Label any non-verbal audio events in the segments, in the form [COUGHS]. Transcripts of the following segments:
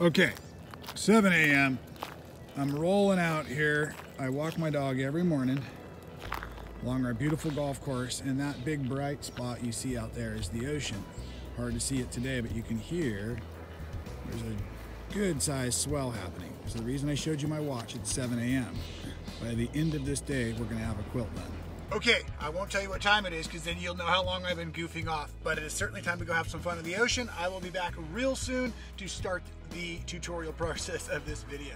Okay, 7 a.m. I'm rolling out here. I walk my dog every morning along our beautiful golf course, and that big bright spot you see out there is the ocean. Hard to see it today, but you can hear there's a good sized swell happening. So the reason I showed you my watch, at 7 a.m. By the end of this day, we're gonna have a quilt done. Okay, I won't tell you what time it is because then you'll know how long I've been goofing off. But it is certainly time to go have some fun in the ocean. I will be back real soon to start the tutorial [LAUGHS] process of this video.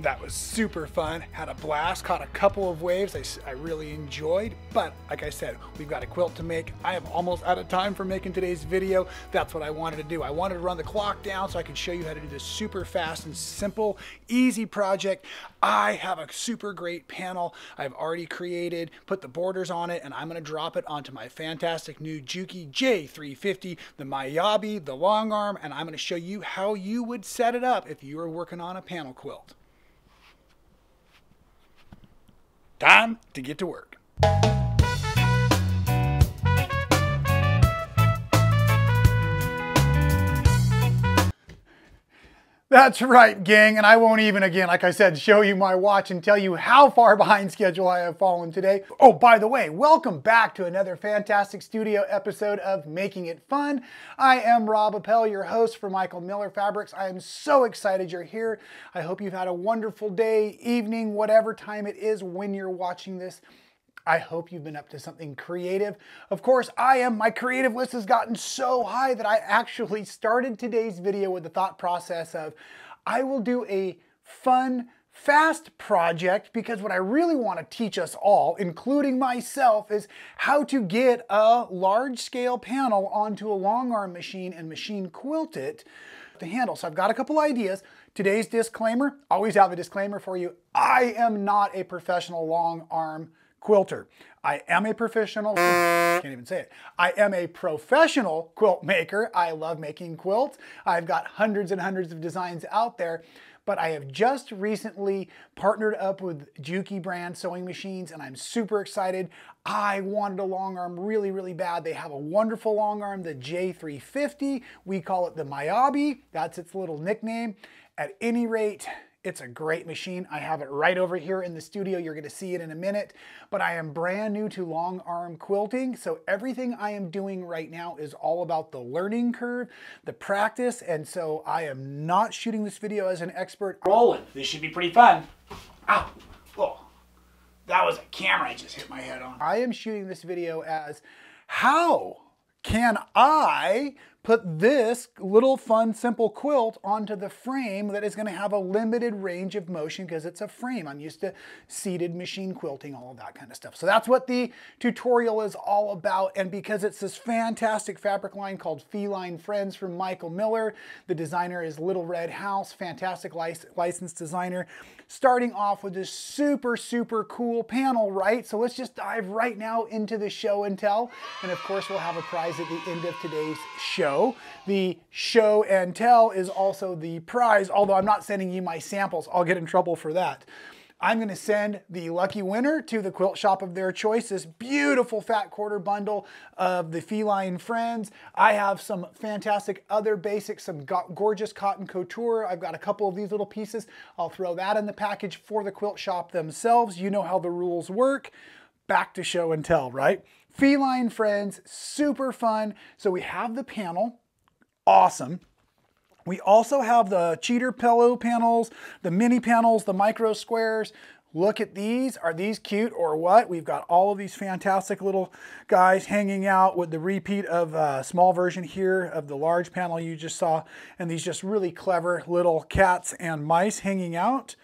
That was super fun. Had a blast, caught a couple of waves I, I, really enjoyed. But like I said, we've got a quilt to make. I am almost out of time for making today's video. That's what I wanted to do. I wanted to run the clock down so I could show you how to do this super fast and simple, easy project. I have a super great panel I've already created, put the borders on it, and I'm gonna drop it onto my fantastic new Juki J350, the Miyabi, the long arm, and I'm gonna show you how you would set it up if you were working on a panel quilt. Time to get to work. That's right, gang, and I won't even, again, like I said, show you my watch and tell you how far [LAUGHS] behind schedule I have fallen today. Oh, by the way, welcome back to another fantastic studio episode of Making It Fun. I am Rob Appell, your host for Michael Miller Fabrics. I am so excited you're here. I hope you've had a wonderful day, evening, whatever time it is when you're watching this. I hope you've been up to something creative. Of course, I am. My creative list has gotten so high that I actually started today's video with the thought process of I will do a fun, fast project because what I really want to teach us all, including myself, is how to get a large scale panel onto a long arm machine and machine quilt it to handle. So I've got a couple ideas. Today's disclaimer, always have a disclaimer for you. I am not a professional long arm quilter. I am a professional, [COUGHS] can't even say it. I am a professional quilt maker. I love making quilts. I've got hundreds and hundreds of designs out there, but I have just recently partnered up with Juki brand sewing machines and I'm super excited. I wanted a long arm really, really bad. They have a wonderful long arm, the J350. We call it the Miyabi. That's its little nickname. At any rate, it's a great machine. I have it right over here in the studio. You're gonna see it in a minute, but I am brand new to long arm quilting. So everything I am doing right now is all about the learning curve, the practice. And so I am not shooting this video as an expert. Rolling, this should be pretty fun. Ow, oh, that was a camera I just hit my head on. I am shooting this video as how can I put this little fun simple quilt onto the frame that is going to have a limited range of motion because it's a frame. I'm used to seated machine quilting, all of that kind of stuff. So that's what the tutorial is all about. And because it's this fantastic fabric line called Feline Friends from Michael Miller, the designer is Little Red House, fantastic lic licensed designer, starting off with this super, super cool panel, right? So let's just dive right now into the show and tell. And of course, we'll have a prize at the end of today's show show. The show and tell is also the prize, although I'm not sending you my samples. I'll get in trouble for that. I'm going to send the lucky winner to the quilt shop of their choice, this beautiful fat quarter bundle of the Feline Friends. I have some fantastic other basics, some gorgeous cotton couture. I've got a couple of these little pieces. I'll throw that in the package for the quilt shop themselves. You know how the rules work. Back to show and tell, right? Feline Friends, super fun. So we have the panel, awesome. We also have the cheater pillow panels, the mini panels, the micro squares. Look at these. Are these cute or what? We've got all of these fantastic little guys hanging out with the repeat of a small version here of the large panel you just saw. And these just really clever little cats and mice hanging out.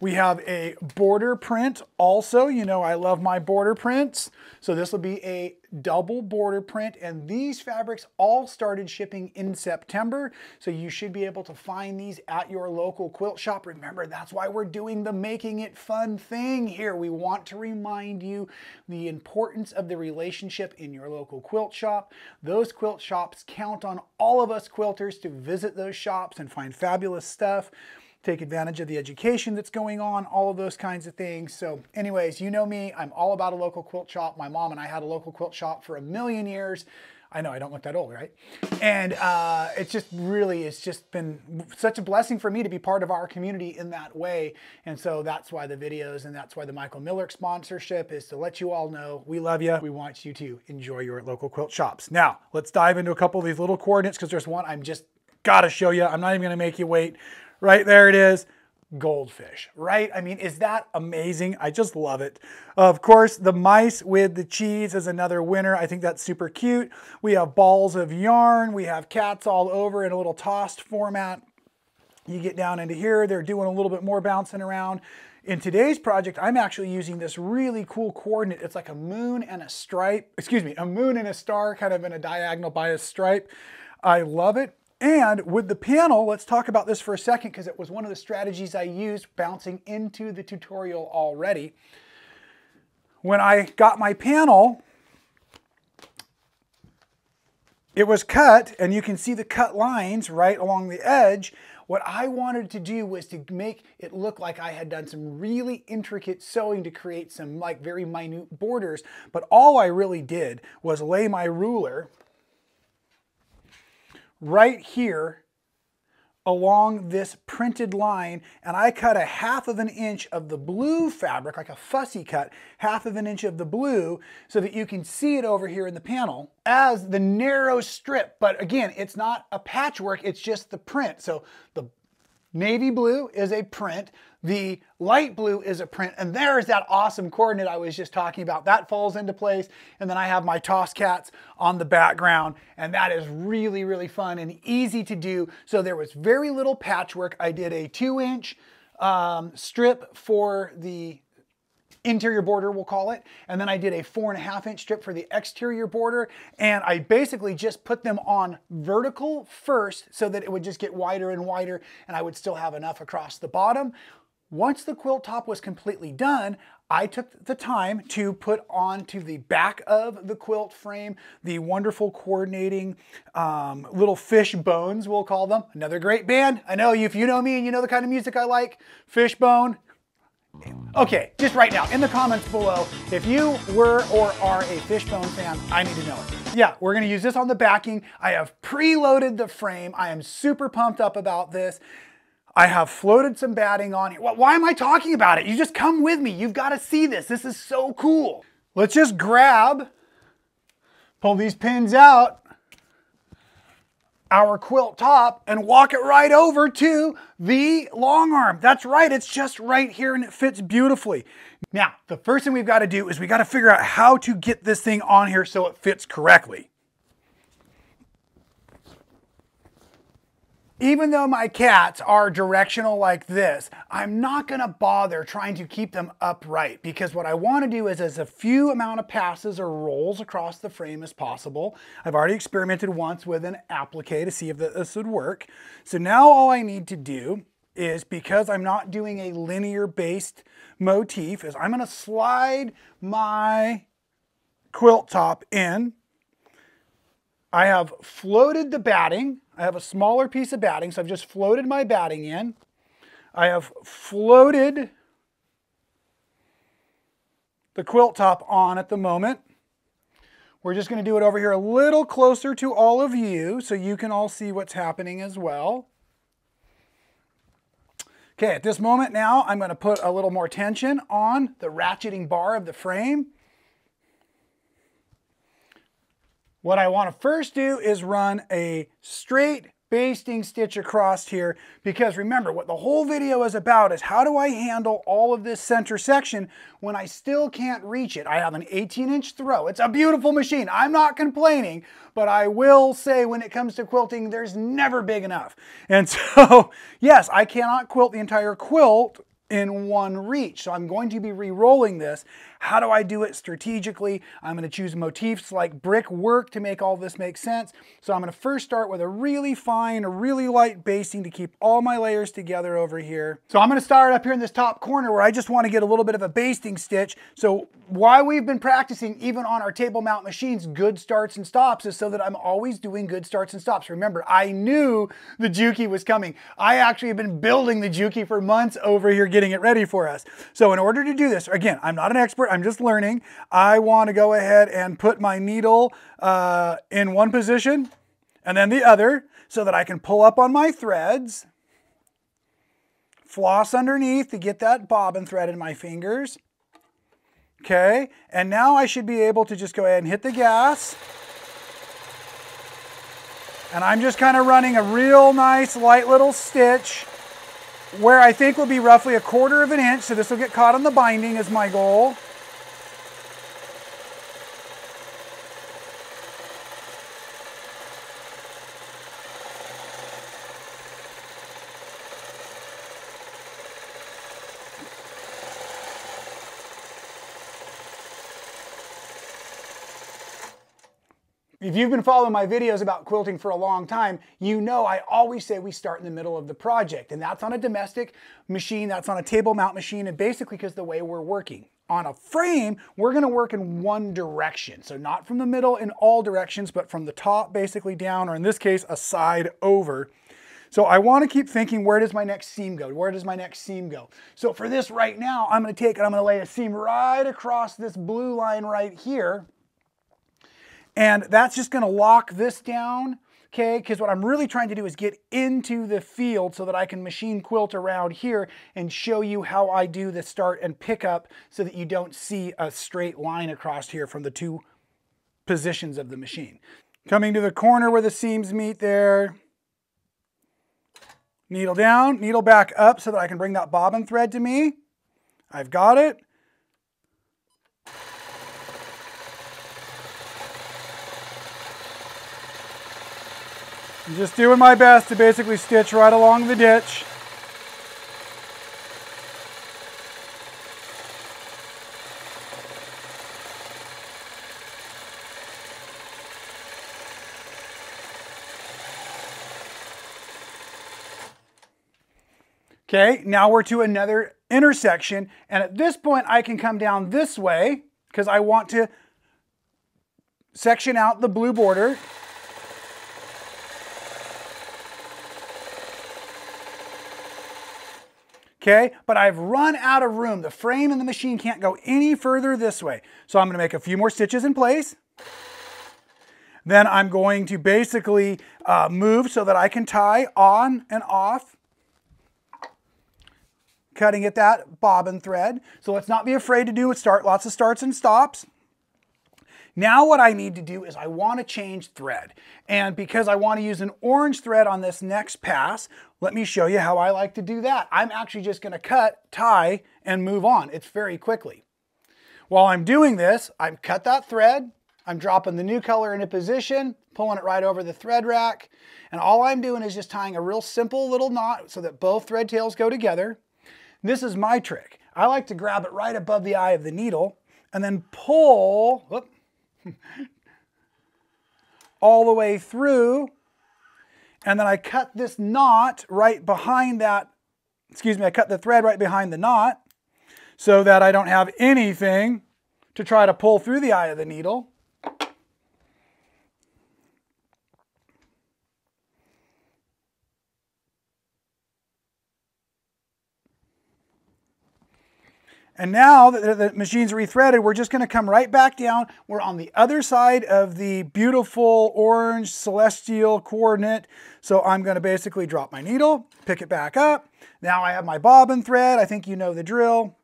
We have a border print also. You know, I love my border prints. So this will be a double border print and these fabrics all started shipping in September. So you should be able to find these at your local quilt shop. Remember, that's why we're doing the making it fun thing here. We want to remind you the importance of the relationship in your local quilt shop. Those quilt shops count on all of us quilters to visit those shops and find fabulous stuff take advantage of the education that's going on, all of those kinds of things. So anyways, you know me, I'm all about a local quilt shop. My mom and I had a local quilt shop for a million years. I know I don't look that old, right? And uh, it's just really, it's just been such a blessing for me to be part of our community in that way. And so that's why the videos and that's why the Michael Miller sponsorship is to let you all know we love you. We want you to enjoy your local quilt shops. Now, let's dive into a couple of these little coordinates because there's one I'm just gotta show you. I'm not even gonna make you wait. Right there it is goldfish, right? I mean, is that amazing? I just love it. Of course, the mice with the cheese is another winner. I think that's super cute. We have balls of yarn. We have cats all over in a little tossed format. You get down into here, they're doing a little bit more bouncing around. In today's project, I'm actually using this really cool coordinate. It's like a moon and a stripe, excuse me, a moon and a star kind of in a diagonal bias stripe. I love it. And with the panel, let's talk about this for a second because it was one of the strategies I used bouncing into the tutorial already. When I got my panel, it was cut and you can see the cut lines right along the edge. What I wanted to do was to make it look like I had done some really intricate sewing to create some like very minute borders. But all I really did was lay my ruler right here along this printed line and I cut a half of an inch of the blue fabric, like a fussy cut, half of an inch of the blue so that you can see it over here in the panel as the narrow strip. But again, it's not a patchwork, it's just the print. So the Navy blue is a print. The light blue is a print. And there's that awesome coordinate I was just talking about. That falls into place. And then I have my toss cats on the background. And that is really, really fun and easy to do. So there was very little patchwork. I did a two inch um, strip for the interior border, we'll call it. And then I did a four and a half inch strip for the exterior border. And I basically just put them on vertical first so that it would just get wider and wider and I would still have enough across the bottom. Once the quilt top was completely done, I took the time to put onto the back of the quilt frame the wonderful coordinating um, little Fishbones, we'll call them. Another great band. I know you, if you know me and you know the kind of music I like, Fishbone, Okay, just right now, in the comments below, if you were or are a Fishbone fan, I need to know it. Yeah, we're gonna use this on the backing. I have preloaded the frame. I am super pumped up about this. I have floated some batting on here. Why am I talking about it? You just come with me. You've got to see this. This is so cool. Let's just grab, pull these pins out, our quilt top and walk it right over to the long arm. That's right, it's just right here and it fits beautifully. Now, the first thing we've got to do is we got to figure out how to get this thing on here so it fits correctly. Even though my cats are directional like this, I'm not gonna bother trying to keep them upright because what I wanna do is as a few amount of passes or rolls across the frame as possible. I've already experimented once with an applique to see if this would work. So now all I need to do is because I'm not doing a linear based motif is I'm gonna slide my quilt top in. I have floated the batting I have a smaller piece of batting, so I've just floated my batting in. I have floated the quilt top on at the moment. We're just going to do it over here a little closer to all of you so you can all see what's happening as well. Okay, at this moment now, I'm going to put a little more tension on the ratcheting bar of the frame. What I want to first do is run a straight basting stitch across here because remember what the whole video is about is how do I handle all of this center section when I still can't reach it. I have an 18 inch throw. It's a beautiful machine. I'm not complaining, but I will say when it comes to quilting, there's never big enough. And [LAUGHS] so yes, I cannot quilt the entire quilt in one reach. So I'm going to be re-rolling this how do I do it strategically? I'm going to choose motifs like brick work to make all this make sense. So I'm going to first start with a really fine, a really light basting to keep all my layers together over here. So I'm going to start up here in this top corner where I just want to get a little bit of a basting stitch. So why we've been practicing even on our table mount machines good starts and stops is so that I'm always doing good starts and stops. Remember, I knew the Juki was coming. I actually have been building the Juki for months over here, getting it ready for us. So in order to do this, again, I'm not an expert, I'm just learning. I want to go ahead and put my needle uh, in one position and then the other so that I can pull up on my threads, floss underneath to get that bobbin thread in my fingers. Okay, and now I should be able to just go ahead and hit the gas. And I'm just kind of running a real nice light little stitch where I think will be roughly a quarter of an inch. So this will get caught on the binding is my goal. If you've been following my videos about quilting for a long time, you know I always say we start in the middle of the project. And that's on a domestic machine, that's on a table mount machine, and basically because the way we're working. On a frame, we're gonna work in one direction. So not from the middle in all directions, but from the top basically down, or in this case, a side over. So I wanna keep thinking, where does my next seam go? Where does my next seam go? So for this right now, I'm gonna take it, I'm gonna lay a seam right across this blue line right here. And that's just gonna lock this down, okay? Because what I'm really trying to do is get into the field so that I can machine quilt around here and show you how I do the start and pick up so that you don't see a straight line across here from the two positions of the machine. Coming to the corner where the seams meet there, needle down, needle back up so that I can bring that bobbin thread to me. I've got it. I'm just doing my best to basically stitch right along the ditch. Okay, now we're to another intersection, and at this point I can come down this way because I want to section out the blue border. Okay? But I've run out of room. The frame and the machine can't go any further this way. So I'm gonna make a few more stitches in place. Then I'm going to basically uh, move so that I can tie on and off cutting at that bobbin thread. So let's not be afraid to do it. Start lots of starts and stops. Now what I need to do is I want to change thread. And because I want to use an orange thread on this next pass, let me show you how I like to do that. I'm actually just going to cut, tie, and move on. It's very quickly. While I'm doing this, I've cut that thread, I'm dropping the new color into position, pulling it right over the thread rack, and all I'm doing is just tying a real simple little knot so that both thread tails go together. This is my trick. I like to grab it right above the eye of the needle and then pull, whoop, [LAUGHS] all the way through. And then I cut this knot right behind that, excuse me, I cut the thread right behind the knot so that I don't have anything to try to pull through the eye of the needle. And now that the machine's rethreaded, we're just gonna come right back down. We're on the other side of the beautiful orange celestial coordinate. So I'm gonna basically drop my needle, pick it back up. Now I have my bobbin thread. I think you know the drill.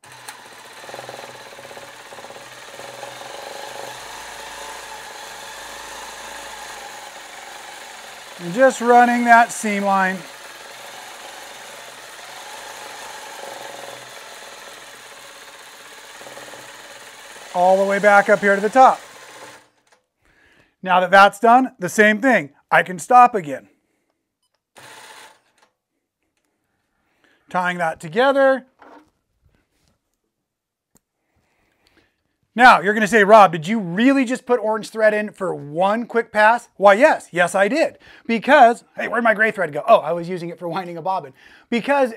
And just running that seam line. All the way back up here to the top. Now that that's done, the same thing. I can stop again. Tying that together. Now, you're going to say, Rob, did you really just put orange thread in for one quick pass? Why, yes. Yes, I did. Because, hey, where'd my gray thread go? Oh, I was using it for winding a bobbin. Because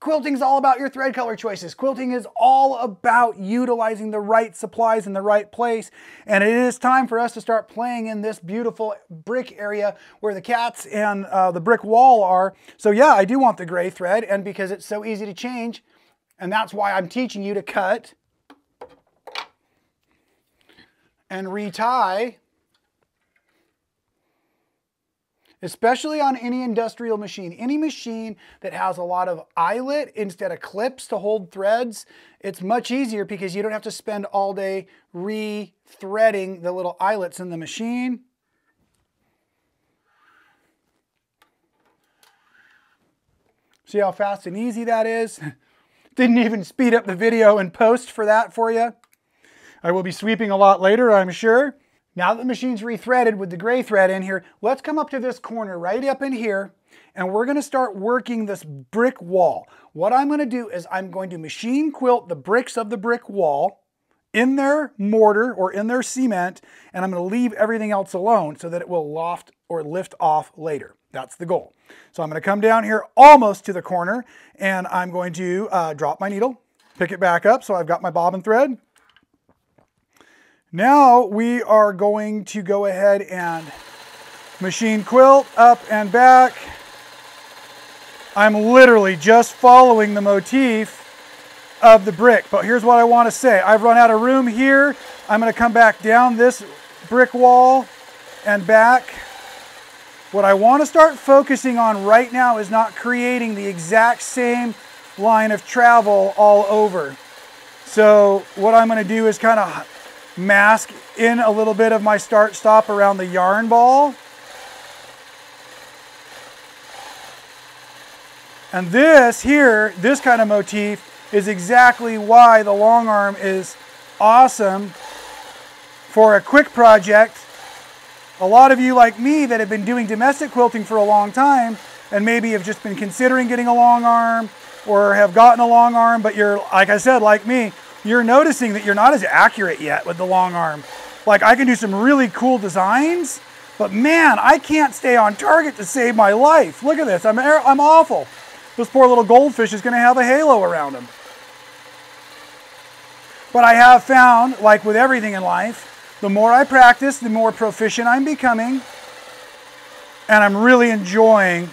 Quilting is all about your thread color choices. Quilting is all about utilizing the right supplies in the right place. And it is time for us to start playing in this beautiful brick area where the cats and uh, the brick wall are. So yeah, I do want the gray thread. And because it's so easy to change, And that's why I'm teaching you to cut and retie, especially on any industrial machine. Any machine that has a lot of eyelet instead of clips to hold threads, it's much easier because you don't have to spend all day re-threading the little eyelets in the machine. See how fast and easy that is? [LAUGHS] Didn't even speed up the video and post for that for you. I will be sweeping a lot later, I'm sure. Now that the machine's rethreaded with the gray thread in here, let's come up to this corner right up in here and we're gonna start working this brick wall. What I'm gonna do is I'm going to machine quilt the bricks of the brick wall in their mortar or in their cement, and I'm gonna leave everything else alone so that it will loft or lift off later. That's the goal. So I'm gonna come down here almost to the corner and I'm going to uh, drop my needle, pick it back up so I've got my bobbin thread. Now we are going to go ahead and machine quilt up and back. I'm literally just following the motif of the brick. But here's what I want to say. I've run out of room here. I'm going to come back down this brick wall and back. What I want to start focusing on right now is not creating the exact same line of travel all over. So what I'm going to do is kind of mask in a little bit of my start stop around the yarn ball. And this here, this kind of motif, is exactly why the long arm is awesome for a quick project a lot of you like me that have been doing domestic quilting for a long time and maybe have just been considering getting a long arm or have gotten a long arm, but you're, like I said, like me, you're noticing that you're not as accurate yet with the long arm. Like I can do some really cool designs, but man, I can't stay on target to save my life. Look at this, I'm, I'm awful. This poor little goldfish is gonna have a halo around him. But I have found, like with everything in life, the more I practice, the more proficient I'm becoming, and I'm really enjoying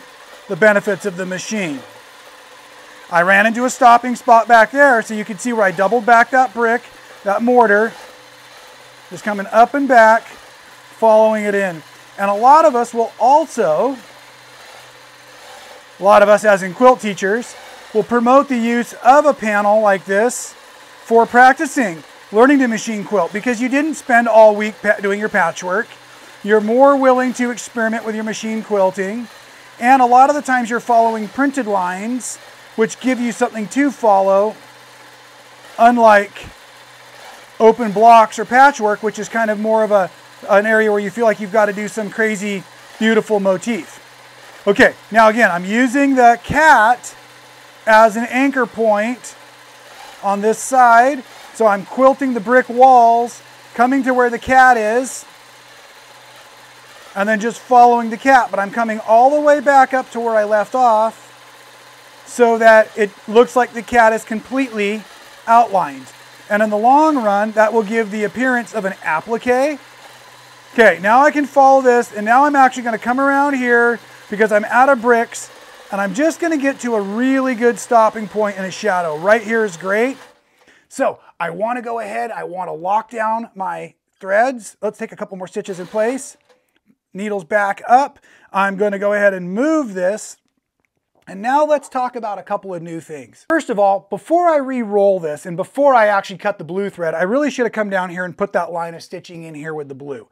the benefits of the machine. I ran into a stopping spot back there, so you can see where I doubled back that brick, that mortar, just coming up and back, following it in. And a lot of us will also, a lot of us as in quilt teachers, will promote the use of a panel like this for practicing learning to machine quilt because you didn't spend all week doing your patchwork. You're more willing to experiment with your machine quilting. And a lot of the times you're following printed lines, which give you something to follow, unlike open blocks or patchwork, which is kind of more of a, an area where you feel like you've got to do some crazy, beautiful motif. Okay, now again, I'm using the cat as an anchor point on this side so I'm quilting the brick walls, coming to where the cat is, and then just following the cat. But I'm coming all the way back up to where I left off so that it looks like the cat is completely outlined. And in the long run, that will give the appearance of an applique. Okay, now I can follow this, and now I'm actually gonna come around here because I'm out of bricks, and I'm just gonna get to a really good stopping point in a shadow. Right here is great. So I want to go ahead, I want to lock down my threads. Let's take a couple more stitches in place. Needles back up. I'm going to go ahead and move this. And now let's talk about a couple of new things. First of all, before I re-roll this and before I actually cut the blue thread, I really should have come down here and put that line of stitching in here with the blue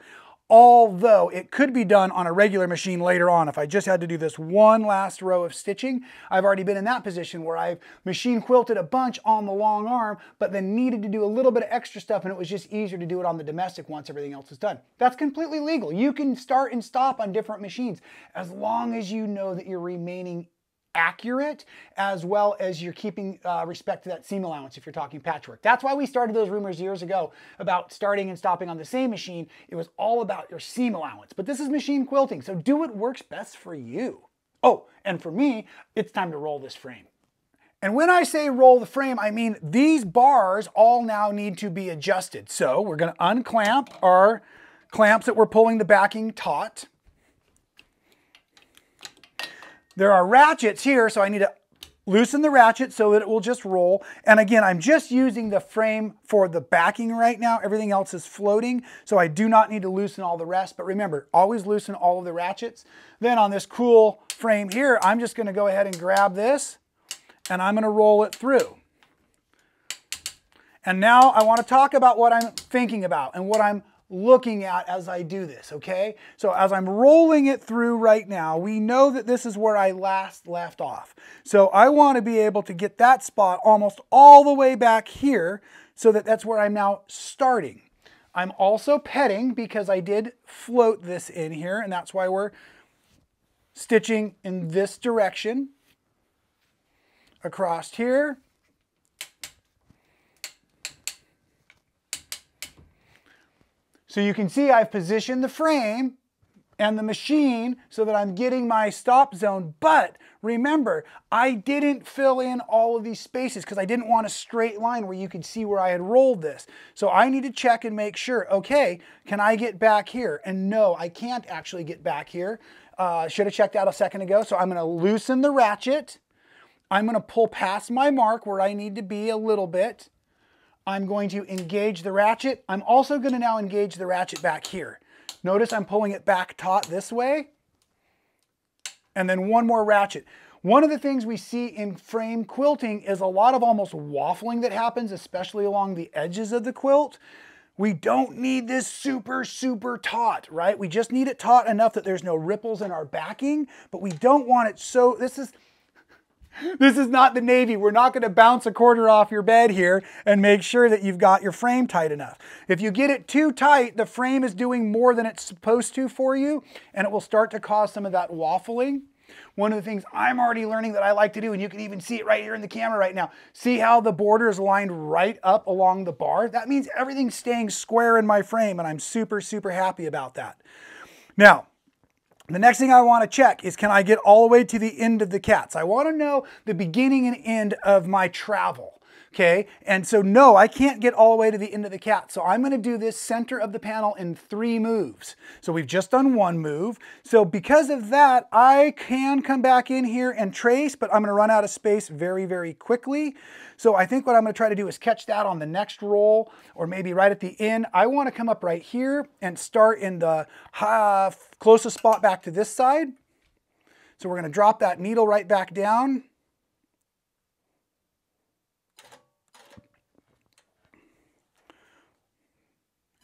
although it could be done on a regular machine later on. If I just had to do this one last row of stitching, I've already been in that position where I've machine quilted a bunch on the long arm, but then needed to do a little bit of extra stuff and it was just easier to do it on the domestic once everything else is done. That's completely legal. You can start and stop on different machines as long as you know that you're remaining accurate as well as you're keeping uh, respect to that seam allowance if you're talking patchwork. That's why we started those rumors years ago about starting and stopping on the same machine. It was all about your seam allowance. But this is machine quilting, so do what works best for you. Oh, and for me, it's time to roll this frame. And when I say roll the frame, I mean these bars all now need to be adjusted. So we're gonna unclamp our clamps that we're pulling the backing taut. There are ratchets here, so I need to loosen the ratchet so that it will just roll. And again, I'm just using the frame for the backing right now. Everything else is floating, so I do not need to loosen all the rest. But remember, always loosen all of the ratchets. Then on this cool frame here, I'm just gonna go ahead and grab this and I'm gonna roll it through. And now I wanna talk about what I'm thinking about and what I'm looking at as I do this, okay? So as I'm rolling it through right now, we know that this is where I last left off. So I want to be able to get that spot almost all the way back here so that that's where I'm now starting. I'm also petting because I did float this in here and that's why we're stitching in this direction across here So you can see I've positioned the frame and the machine so that I'm getting my stop zone. But remember, I didn't fill in all of these spaces because I didn't want a straight line where you could see where I had rolled this. So I need to check and make sure, okay, can I get back here? And no, I can't actually get back here. Uh, should have checked out a second ago. So I'm gonna loosen the ratchet. I'm gonna pull past my mark where I need to be a little bit. I'm going to engage the ratchet. I'm also going to now engage the ratchet back here. Notice I'm pulling it back taut this way. And then one more ratchet. One of the things we see in frame quilting is a lot of almost waffling that happens, especially along the edges of the quilt. We don't need this super, super taut, right? We just need it taut enough that there's no ripples in our backing, but we don't want it so, this is, this is not the Navy. We're not going to bounce a quarter off your bed here and make sure that you've got your frame tight enough. If you get it too tight, the frame is doing more than it's supposed to for you, and it will start to cause some of that waffling. One of the things I'm already learning that I like to do, and you can even see it right here in the camera right now. See how the border is lined right up along the bar? That means everything's staying square in my frame, and I'm super, super happy about that. Now, the next thing I want to check is can I get all the way to the end of the cats? I want to know the beginning and end of my travel. Okay, and so no, I can't get all the way to the end of the cat. So I'm gonna do this center of the panel in three moves. So we've just done one move. So because of that, I can come back in here and trace, but I'm gonna run out of space very, very quickly. So I think what I'm gonna try to do is catch that on the next roll or maybe right at the end. I wanna come up right here and start in the uh, closest spot back to this side. So we're gonna drop that needle right back down.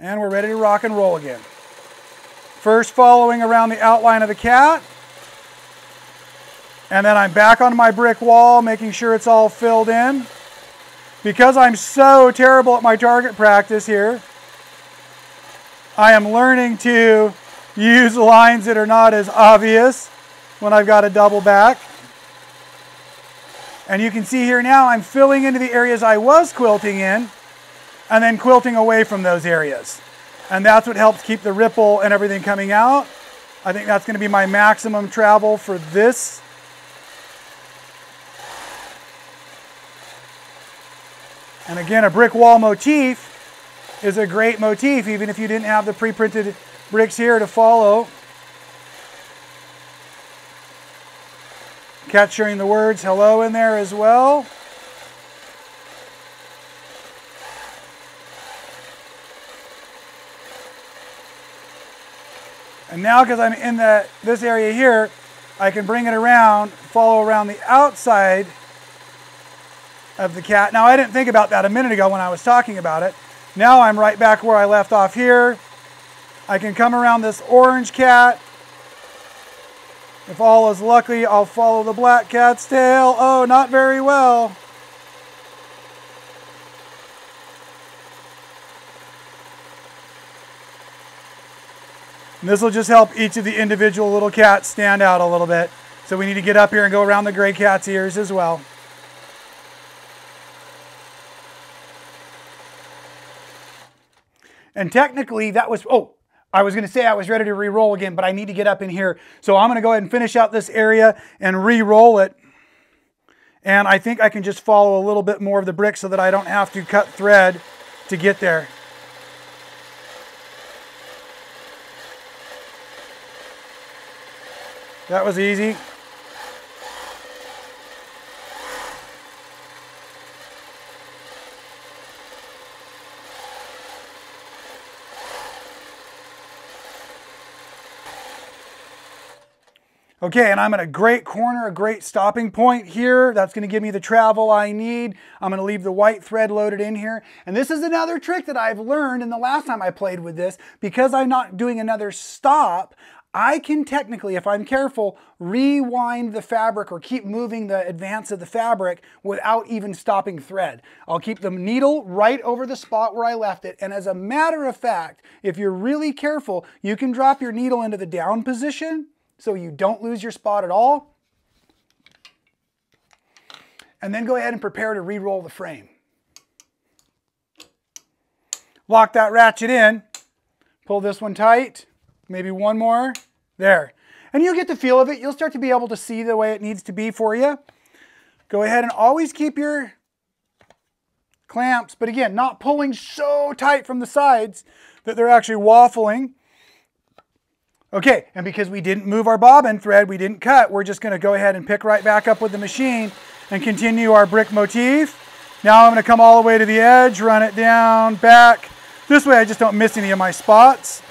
And we're ready to rock and roll again. First following around the outline of the cat. And then I'm back on my brick wall, making sure it's all filled in. Because I'm so terrible at my target practice here, I am learning to use lines that are not as obvious when I've got a double back. And you can see here now I'm filling into the areas I was quilting in and then quilting away from those areas. And that's what helps keep the ripple and everything coming out. I think that's gonna be my maximum travel for this. And again, a brick wall motif is a great motif, even if you didn't have the pre-printed bricks here to follow. Capturing the words hello in there as well. And now because I'm in the, this area here, I can bring it around, follow around the outside of the cat. Now I didn't think about that a minute ago when I was talking about it. Now I'm right back where I left off here. I can come around this orange cat. If all is lucky, I'll follow the black cat's tail. Oh, not very well. And this will just help each of the individual little cats stand out a little bit. So we need to get up here and go around the gray cat's ears as well. And technically that was, oh, I was going to say I was ready to re-roll again, but I need to get up in here. So I'm going to go ahead and finish out this area and re-roll it. And I think I can just follow a little bit more of the brick so that I don't have to cut thread to get there. That was easy. Okay, and I'm in a great corner, a great stopping point here. That's gonna give me the travel I need. I'm gonna leave the white thread loaded in here. And this is another trick that I've learned in the last time I played with this. Because I'm not doing another stop, I can technically, if I'm careful, rewind the fabric or keep moving the advance of the fabric without even stopping thread. I'll keep the needle right over the spot where I left it. And as a matter of fact, if you're really careful, you can drop your needle into the down position so you don't lose your spot at all. And then go ahead and prepare to re-roll the frame. Lock that ratchet in, pull this one tight, maybe one more, there. And you'll get the feel of it. You'll start to be able to see the way it needs to be for you. Go ahead and always keep your clamps, but again, not pulling so tight from the sides that they're actually waffling. Okay, and because we didn't move our bobbin thread, we didn't cut, we're just gonna go ahead and pick right back up with the machine and continue our brick motif. Now I'm gonna come all the way to the edge, run it down, back. This way I just don't miss any of my spots.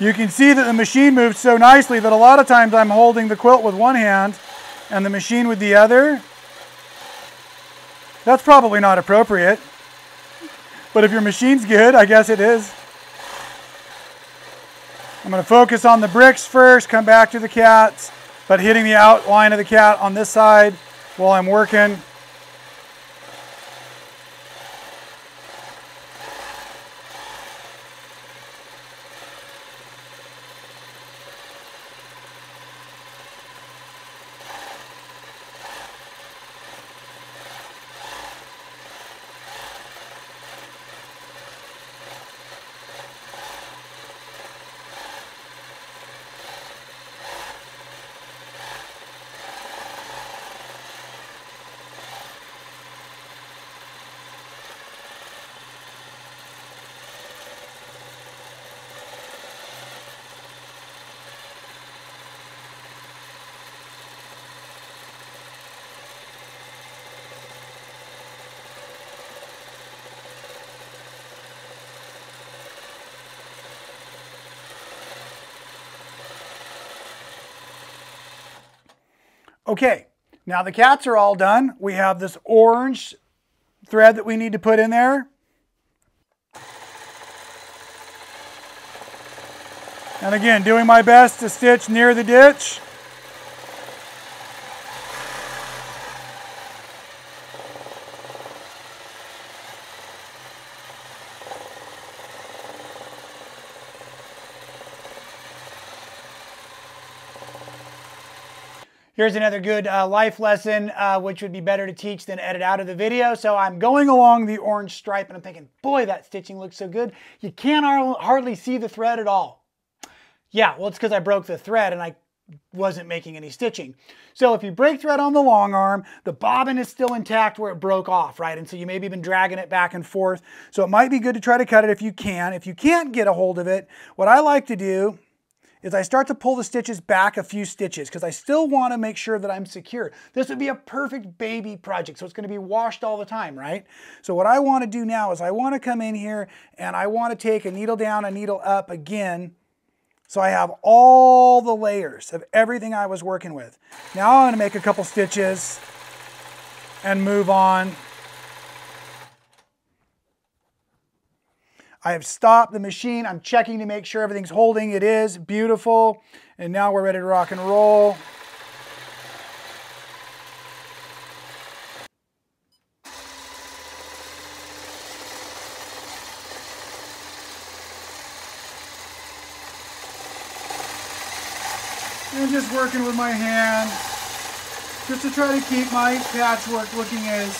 You can see that the machine moves so nicely that a lot of times I'm holding the quilt with one hand and the machine with the other. That's probably not appropriate. But if your machine's good, I guess it is. I'm going to focus on the bricks first, come back to the cats, but hitting the outline of the cat on this side while I'm working. Okay, now the cats are all done. We have this orange thread that we need to put in there. And again, doing my best to stitch near the ditch. Here's another good uh, life lesson, uh, which would be better to teach than edit out of the video. So I'm going along the orange stripe and I'm thinking, boy, that stitching looks so good. You can't hardly see the thread at all. Yeah, well, it's because I broke the thread and I wasn't making any stitching. So if you break thread on the long arm, the bobbin is still intact where it broke off, right? And so you maybe been dragging it back and forth. So it might be good to try to cut it if you can. If you can't get a hold of it, what I like to do is I start to pull the stitches back a few stitches because I still want to make sure that I'm secure. This would be a perfect baby project, so it's going to be washed all the time, right? So what I want to do now is I want to come in here and I want to take a needle down, a needle up again, so I have all the layers of everything I was working with. Now I'm to make a couple stitches and move on I have stopped the machine. I'm checking to make sure everything's holding. It is beautiful. And now we're ready to rock and roll. And just working with my hand just to try to keep my patchwork looking as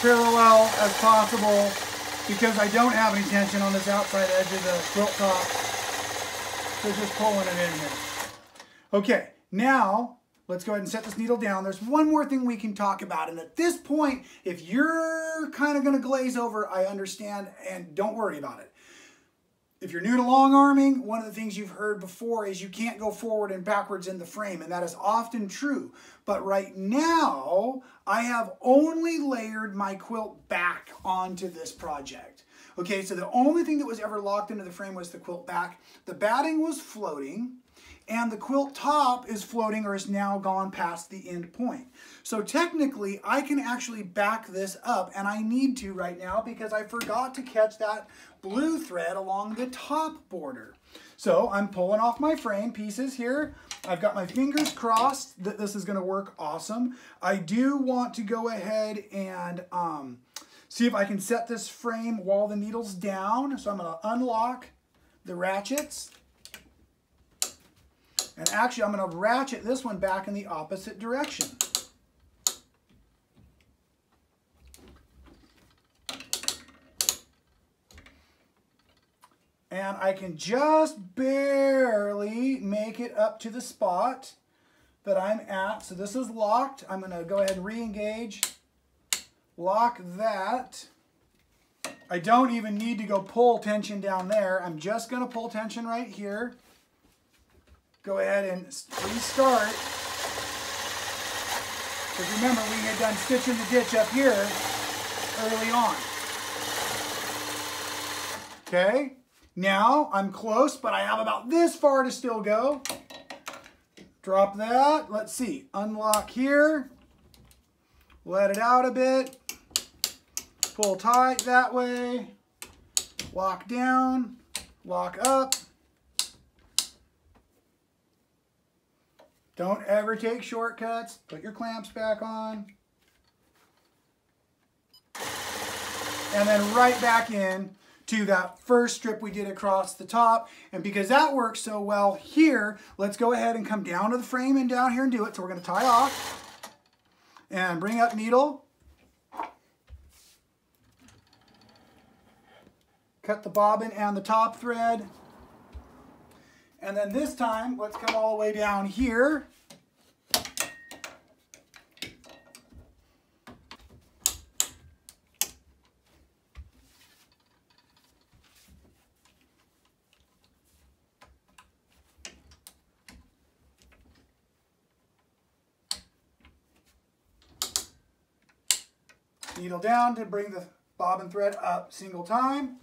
parallel as possible because I don't have any tension on this outside edge of the quilt top. So just pulling it in here. Okay, now let's go ahead and set this needle down. There's one more thing we can talk about. And at this point, if you're kind of going to glaze over, I understand and don't worry about it. If you're new to long arming, one of the things you've heard before is you can't go forward and backwards in the frame, and that is often true. But right now, I have only layered my quilt back onto this project. Okay, so the only thing that was ever locked into the frame was the quilt back. The batting was floating and the quilt top is floating or is now gone past the end point. So technically I can actually back this up and I need to right now because I forgot to catch that blue thread along the top border. So I'm pulling off my frame pieces here. I've got my fingers crossed that this is gonna work awesome. I do want to go ahead and um, see if I can set this frame while the needle's down. So I'm gonna unlock the ratchets. And actually, I'm going to ratchet this one back in the opposite direction. And I can just barely make it up to the spot that I'm at. So this is locked. I'm going to go ahead and re-engage, lock that. I don't even need to go pull tension down there. I'm just going to pull tension right here go ahead and restart. Because remember, we had done stitching the ditch up here early on. Okay, now I'm close, but I have about this far to still go. Drop that. Let's see. Unlock here. Let it out a bit. Pull tight that way. Lock down. Lock up. Don't ever take shortcuts. Put your clamps back on. And then right back in to that first strip we did across the top. And because that works so well here, let's go ahead and come down to the frame and down here and do it. So we're going to tie off and bring up needle. Cut the bobbin and the top thread. And then this time, let's come all the way down here. Needle down to bring the bobbin thread up single time.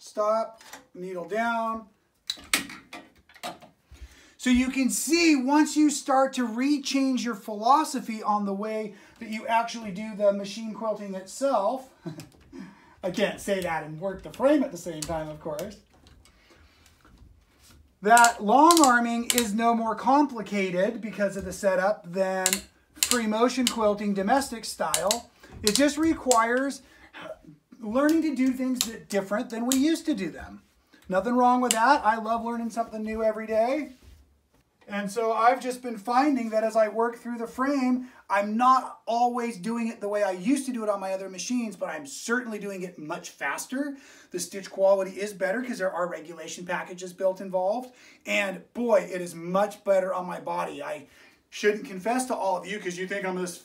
stop, needle down. So you can see once you start to rechange your philosophy on the way that you actually do the machine quilting itself. [LAUGHS] I can't say that and work the frame at the same time, of course. That long arming is no more complicated because of the setup than free motion quilting domestic style. It just requires learning to do things different than we used to do them. Nothing wrong with that. I love learning something new every day. And so I've just been finding that as I work through the frame, I'm not always doing it the way I used to do it on my other machines, but I'm certainly doing it much faster. The stitch quality is better because there are regulation packages built involved. And boy, it is much better on my body. I shouldn't confess to all of you because you think I'm this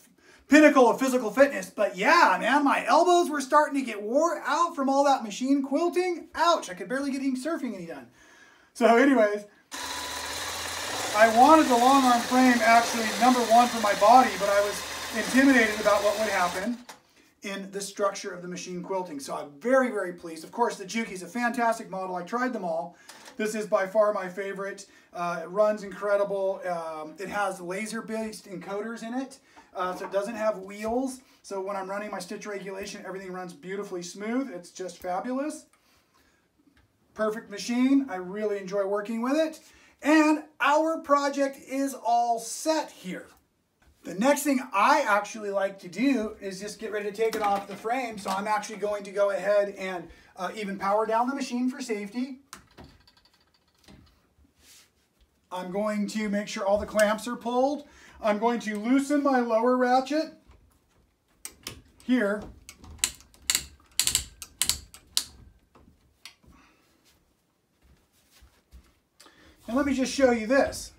pinnacle of physical fitness. But yeah, man, my elbows were starting to get wore out from all that machine quilting. Ouch, I could barely get any surfing any done. So anyways, I wanted the long arm frame actually number one for my body, but I was intimidated about what would happen in the structure of the machine quilting. So I'm very, very pleased. Of course, the Juki is a fantastic model. I tried them all. This is by far my favorite. Uh, it runs incredible. Um, it has laser-based encoders in it. Uh, so it doesn't have wheels. So when I'm running my stitch regulation, everything runs beautifully smooth. It's just fabulous. Perfect machine. I really enjoy working with it. And our project is all set here. The next thing I actually like to do is just get ready to take it off the frame. So I'm actually going to go ahead and uh, even power down the machine for safety. I'm going to make sure all the clamps are pulled. I'm going to loosen my lower ratchet here. And let me just show you this.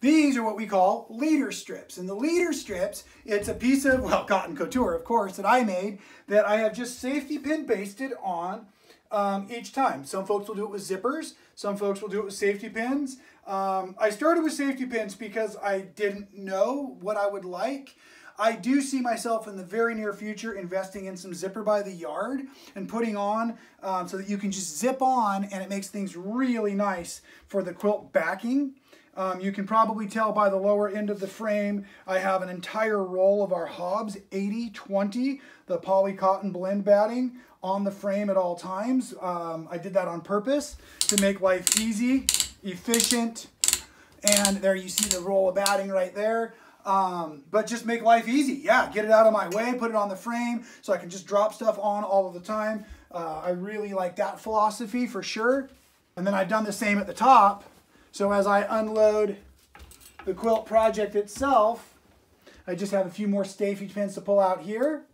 These are what we call leader strips. And the leader strips, it's a piece of, well, cotton couture, of course, that I made that I have just safety pin basted on um, each time. Some folks will do it with zippers. Some folks will do it with safety pins. Um, I started with safety pins because I didn't know what I would like. I do see myself in the very near future investing in some zipper by the yard and putting on um, so that you can just zip on and it makes things really nice for the quilt backing. Um, you can probably tell by the lower end of the frame, I have an entire roll of our Hobbs 8020, the poly cotton blend batting on the frame at all times. Um, I did that on purpose to make life easy, efficient, and there you see the roll of batting right there. Um, but just make life easy. Yeah, get it out of my way, put it on the frame so I can just drop stuff on all of the time. Uh, I really like that philosophy for sure. And then I've done the same at the top. So as I unload the quilt project itself, I just have a few more safety pins to pull out here.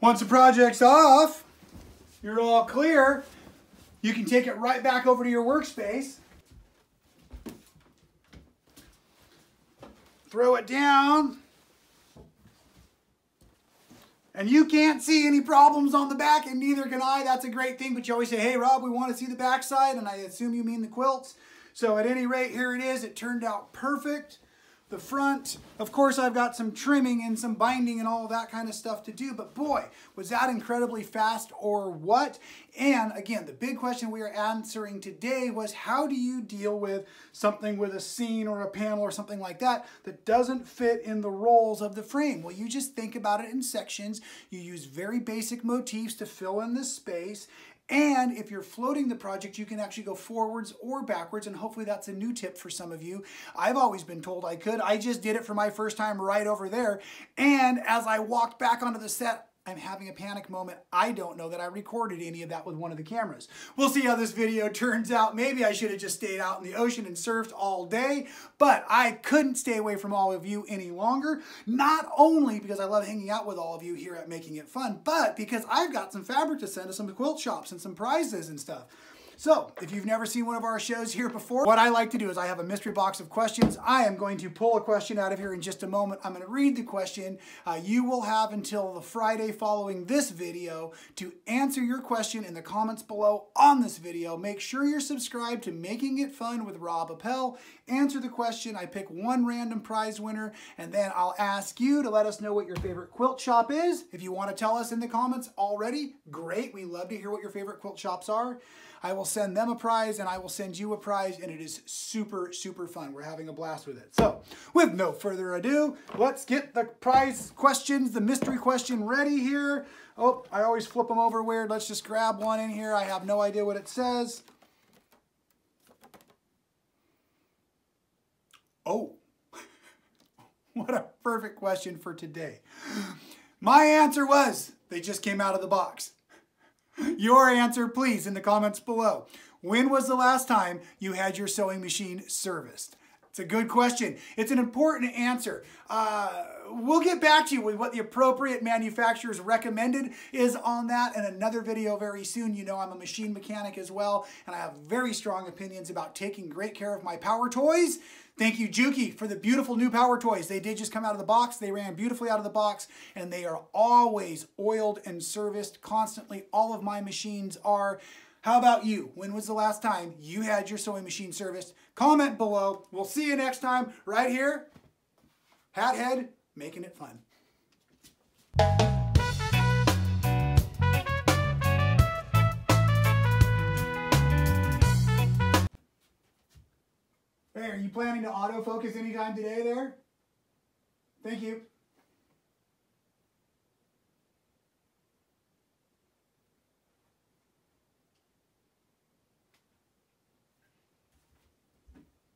Once the project's off, you're all clear, you can take it right back over to your workspace. Throw it down. And you can't see any problems on the back, and neither can I. That's a great thing, but you always say, hey, Rob, we want to see the back side, and I assume you mean the quilts. So at any rate, here it is. It turned out perfect the front. Of course, I've got some trimming and some binding and all that kind of stuff to do, but boy, was that incredibly fast or what? And again, the big question we are answering today was how do you deal with something with a scene or a panel or something like that that doesn't fit in the rolls of the frame? Well, you just think about it in sections. You use very basic motifs to fill in the space and if you're floating the project, you can actually go forwards or backwards, and hopefully that's a new tip for some of you. I've always been told I could. I just did it for my first time right over there. And as I walked back onto the set, I'm having a panic moment. I don't know that I recorded any of that with one of the cameras. We'll see how this video [LAUGHS] turns out. Maybe I should have just stayed out in the ocean and surfed all day, but I couldn't stay away from all of you any longer. Not only because I love hanging out with all of you here at Making It Fun, but because I've got some fabric to send to some quilt shops and some prizes and stuff. So, if you've never seen one of our shows here before, what I like to do is I have a mystery box of questions. I am going to pull a question out of here in just a moment. I'm going to read the question. Uh, you will have until the Friday following this video to answer your question in the comments below on this video. Make sure you're subscribed to Making It Fun with Rob Appell. Answer the question. I pick one random prize winner, and then I'll ask you to let us know what your favorite quilt shop is. If you want to tell us in the comments already, great. We love to hear what your favorite quilt shops are. I will send them a prize and I will send you a prize and it is super, super fun. We're having a blast with it. So with no further ado, let's get the prize questions, the mystery question ready here. Oh, I always flip them over weird. Let's just grab one in here. I have no idea what it says. Oh, [LAUGHS] what a perfect question for today. My answer was, they just came out of the box. Your answer, please, in the comments below. When was the last time you had your sewing machine serviced? It's a good question. It's an important answer. Uh, we'll get back to you with what the appropriate manufacturer's recommended is on that in another video very soon. You know I'm a machine mechanic as well, and I have very strong opinions about taking great care of my power toys. Thank you, Juki, for the beautiful new power toys. They did just come out of the box. They ran beautifully out of the box, and they are always oiled and serviced constantly. All of my machines are. How about you? When was the last time you had your sewing machine serviced? Comment below. We'll see you next time right here. Hat Head, making it fun. Hey, are you planning to autofocus anytime today there? Thank you.